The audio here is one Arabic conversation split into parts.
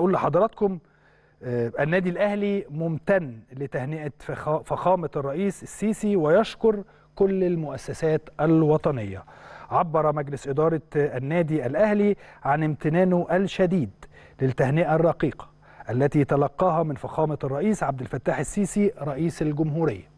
أقول لحضراتكم آه، النادي الأهلي ممتن لتهنئة فخا- فخامة الرئيس السيسي ويشكر كل المؤسسات الوطنية. عبر مجلس إدارة النادي الأهلي عن امتنانه الشديد للتهنئة الرقيقة التي تلقاها من فخامة الرئيس عبد الفتاح السيسي رئيس الجمهورية.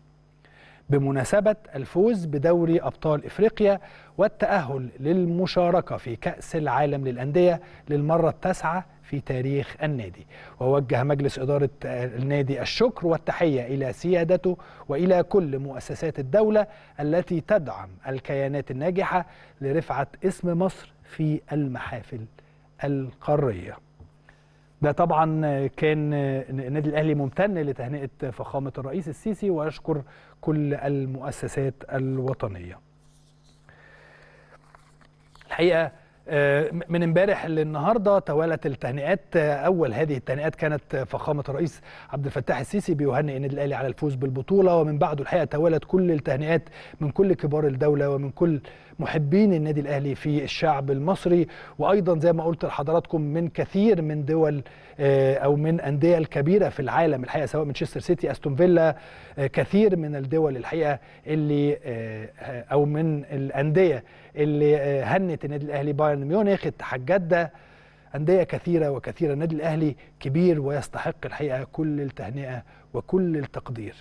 بمناسبة الفوز بدوري أبطال إفريقيا والتأهل للمشاركة في كأس العالم للأندية للمرة التاسعة في تاريخ النادي. ووجه مجلس إدارة النادي الشكر والتحية إلى سيادته وإلى كل مؤسسات الدولة التي تدعم الكيانات الناجحة لرفعة اسم مصر في المحافل القارية. ده طبعا كان النادي الأهلي ممتن لتهنئة فخامة الرئيس السيسي ويشكر كل المؤسسات الوطنية. الحقيقة من امبارح للنهارده توالت التهنئات آه، أول هذه التهنئات كانت فخامة الرئيس عبد الفتاح السيسي بيهنئ النادي الأهلي على الفوز بالبطولة ومن بعده الحقيقة توالت كل التهنئات من كل كبار الدولة ومن كل محبين النادي الأهلي في الشعب المصري. وأيضا زي ما قلت لحضراتكم من كثير من دول آه، أو من أندية الكبيرة في العالم الحقيقة سواء مانشستر سيتي أستون فيلا آه، كثير من الدول الحقيقة اللي آه، أو من الأندية اللي آه، هنت النادي الأهلي بايرن ميونخ اتحاد جده أندية كثيرة وكثيرة النادي الأهلي كبير ويستحق الحقيقة كل التهنئة وكل التقدير.